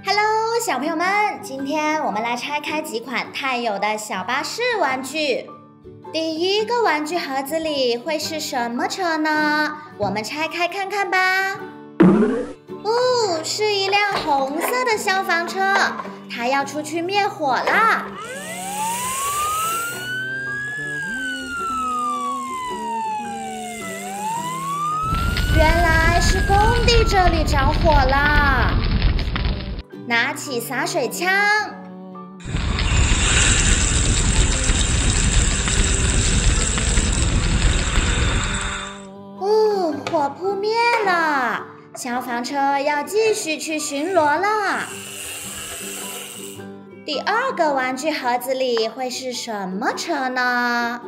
Hello，小朋友们，今天我们来拆开几款太有的小巴士玩具。第一个玩具盒子里会是什么车呢？我们拆开看看吧。哦，是一辆红色的消防车，它要出去灭火啦。原来是工地这里着火了。拿起洒水枪，哦，火扑灭了。消防车要继续去巡逻了。第二个玩具盒子里会是什么车呢？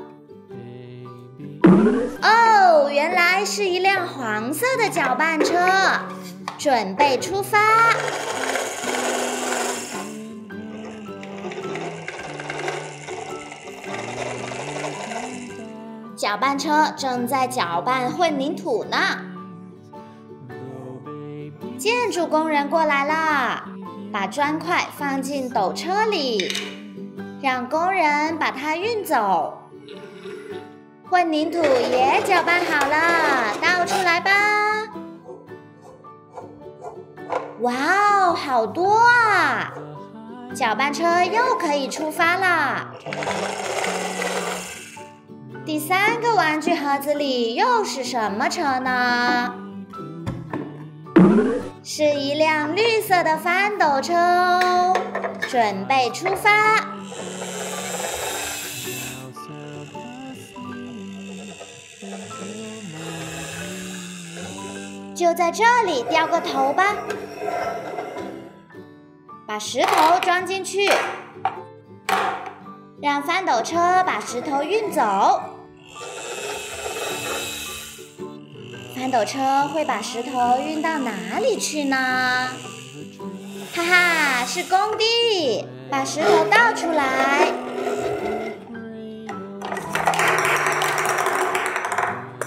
哦，原来是一辆黄色的搅拌车，准备出发。搅拌车正在搅拌混凝土呢。建筑工人过来了，把砖块放进斗车里，让工人把它运走。混凝土也搅拌好了，倒出来吧。哇哦，好多啊！搅拌车又可以出发了。第三个玩具盒子里又是什么车呢？是一辆绿色的翻斗车哦，准备出发。就在这里掉个头吧，把石头装进去，让翻斗车把石头运走。斗车会把石头运到哪里去呢？哈哈，是工地，把石头倒出来，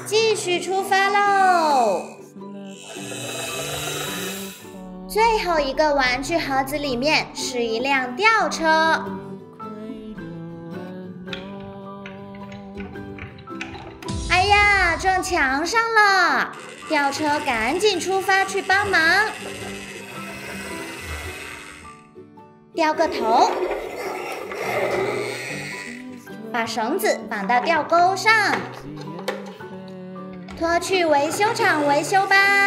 继续出发喽！最后一个玩具盒子里面是一辆吊车。撞墙上了，吊车赶紧出发去帮忙，掉个头，把绳子绑到吊钩上，拖去维修厂维修吧。